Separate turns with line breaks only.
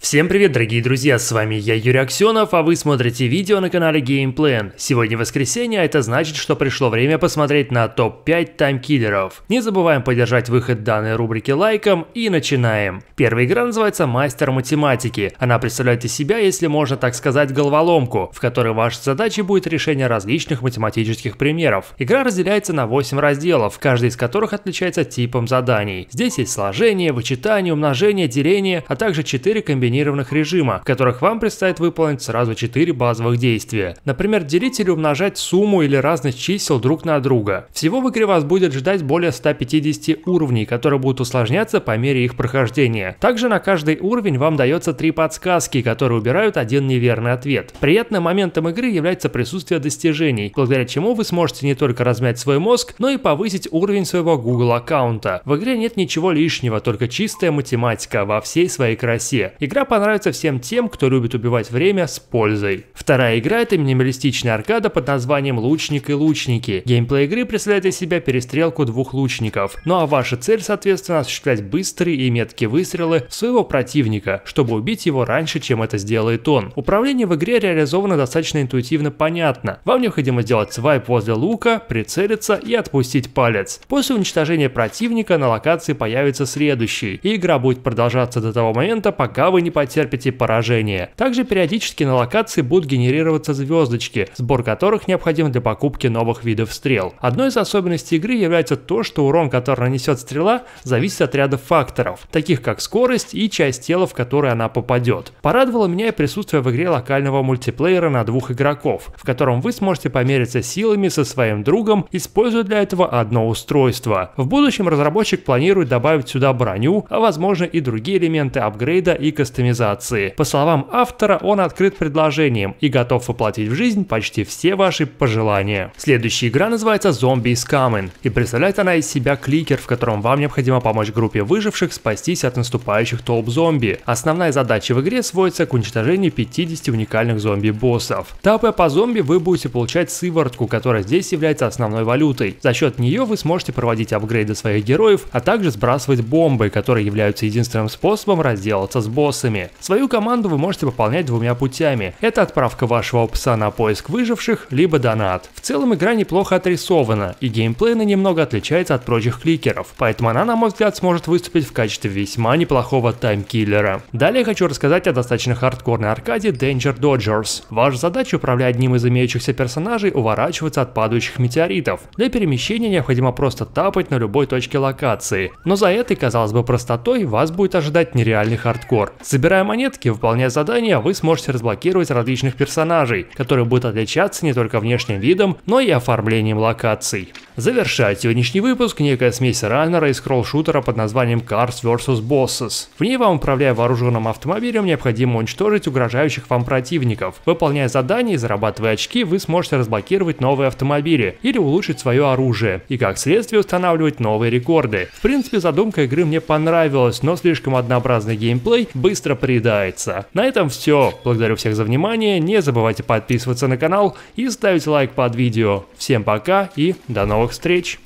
Всем привет, дорогие друзья, с вами я, Юрий Аксенов, а вы смотрите видео на канале GamePlan. Сегодня воскресенье, а это значит, что пришло время посмотреть на топ-5 таймкиллеров. Не забываем поддержать выход данной рубрики лайком и начинаем. Первая игра называется Мастер математики. Она представляет из себя, если можно так сказать, головоломку, в которой ваша задача будет решение различных математических примеров. Игра разделяется на 8 разделов, каждый из которых отличается типом заданий. Здесь есть сложение, вычитание, умножение, деление, а также 4 комбинации комбинированных режима, в которых вам предстоит выполнить сразу 4 базовых действия. Например, делить или умножать сумму или разных чисел друг на друга. Всего в игре вас будет ждать более 150 уровней, которые будут усложняться по мере их прохождения. Также на каждый уровень вам дается 3 подсказки, которые убирают один неверный ответ. Приятным моментом игры является присутствие достижений, благодаря чему вы сможете не только размять свой мозг, но и повысить уровень своего Google аккаунта. В игре нет ничего лишнего, только чистая математика во всей своей красе. Игра Игра понравится всем тем, кто любит убивать время с пользой. Вторая игра это минималистичная аркада под названием Лучник и Лучники. Геймплей игры представляет из себя перестрелку двух лучников. Ну а ваша цель, соответственно, осуществлять быстрые и меткие выстрелы в своего противника, чтобы убить его раньше, чем это сделает он. Управление в игре реализовано достаточно интуитивно понятно. Вам необходимо сделать свайп возле лука, прицелиться и отпустить палец. После уничтожения противника на локации появится следующий, и игра будет продолжаться до того момента, пока вы не не потерпите поражения. Также периодически на локации будут генерироваться звездочки, сбор которых необходим для покупки новых видов стрел. Одной из особенностей игры является то, что урон, который нанесет стрела, зависит от ряда факторов, таких как скорость и часть тела, в которой она попадет. Порадовало меня и присутствие в игре локального мультиплеера на двух игроков, в котором вы сможете помериться силами со своим другом, используя для этого одно устройство. В будущем разработчик планирует добавить сюда броню, а возможно и другие элементы апгрейда и кастомизации кастомизации. По словам автора, он открыт предложением и готов воплотить в жизнь почти все ваши пожелания. Следующая игра называется Zombie is Coming и представляет она из себя кликер, в котором вам необходимо помочь группе выживших спастись от наступающих толп зомби. Основная задача в игре сводится к уничтожению 50 уникальных зомби-боссов. Тапая по зомби вы будете получать сыворотку, которая здесь является основной валютой. За счет нее вы сможете проводить апгрейды своих героев, а также сбрасывать бомбы, которые являются единственным способом разделаться с боссами ресурсами. Свою команду вы можете пополнять двумя путями. Это отправка вашего пса на поиск выживших, либо донат. В целом игра неплохо отрисована, и геймплейно немного отличается от прочих кликеров, поэтому она, на мой взгляд, сможет выступить в качестве весьма неплохого таймкиллера. Далее хочу рассказать о достаточно хардкорной аркаде Danger Dodgers. Ваша задача, управляя одним из имеющихся персонажей, уворачиваться от падающих метеоритов. Для перемещения необходимо просто тапать на любой точке локации. Но за этой, казалось бы, простотой вас будет ожидать нереальный хардкор. Собирая монетки, выполняя задания, вы сможете разблокировать различных персонажей, которые будут отличаться не только внешним видом, но и оформлением локаций. Завершает сегодняшний выпуск некая смесь раннера и скролл-шутера под названием Cars vs. Bosses. В ней вам, управляя вооруженным автомобилем, необходимо уничтожить угрожающих вам противников. Выполняя задания и зарабатывая очки, вы сможете разблокировать новые автомобили или улучшить свое оружие, и как следствие устанавливать новые рекорды. В принципе, задумка игры мне понравилась, но слишком однообразный геймплей быстро быстро приедается. На этом все. Благодарю всех за внимание. Не забывайте подписываться на канал и ставить лайк под видео. Всем пока и до новых встреч.